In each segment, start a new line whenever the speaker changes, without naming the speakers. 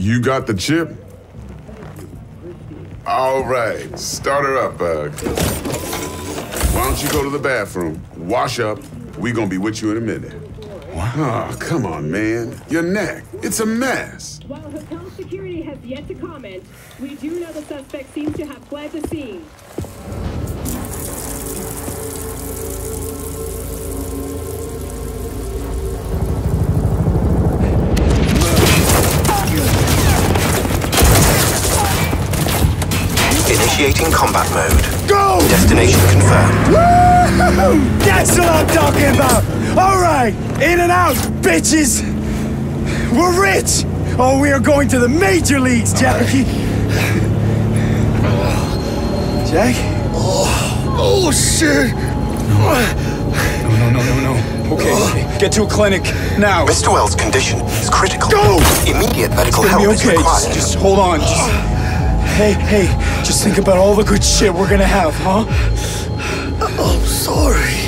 You got the chip? All right, start her up, Bug. Why don't you go to the bathroom, wash up, we gonna be with you in a minute.
What?
Oh, come on, man. Your neck, it's a mess.
While hotel security has yet to comment, we do know the suspect seems to have fled the scene.
Initiating combat mode.
Go!
Destination confirmed.
Woo! That's what I'm talking about! Alright, in and out, bitches! We're rich! Oh, we are going to the major leagues, Jackie! Jack?
Oh, oh shit!
No, no, no, no, no. Okay, okay. Get to a clinic now.
Mr. Wells' condition is critical.
Go!
Immediate medical
It's
help
okay.
is required.
Just, just hold on. Just,
Hey, hey, just think about all the good shit we're gonna have, huh?
I'm sorry.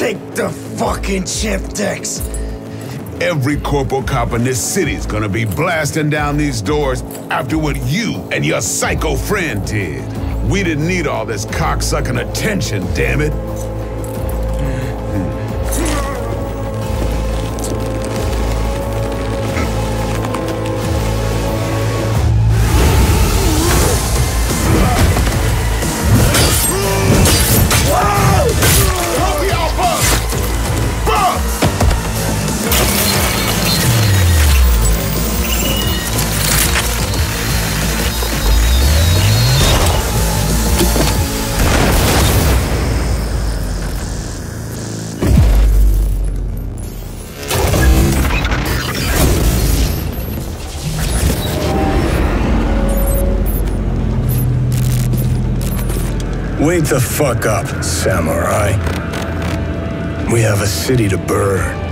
Take the fucking chip, Dex.
Every corpo cop in this city's gonna be blasting down these doors after what you and your psycho friend did. We didn't need all this cocksucking attention, damn it.
Wake the fuck up, samurai. We have a city to burn.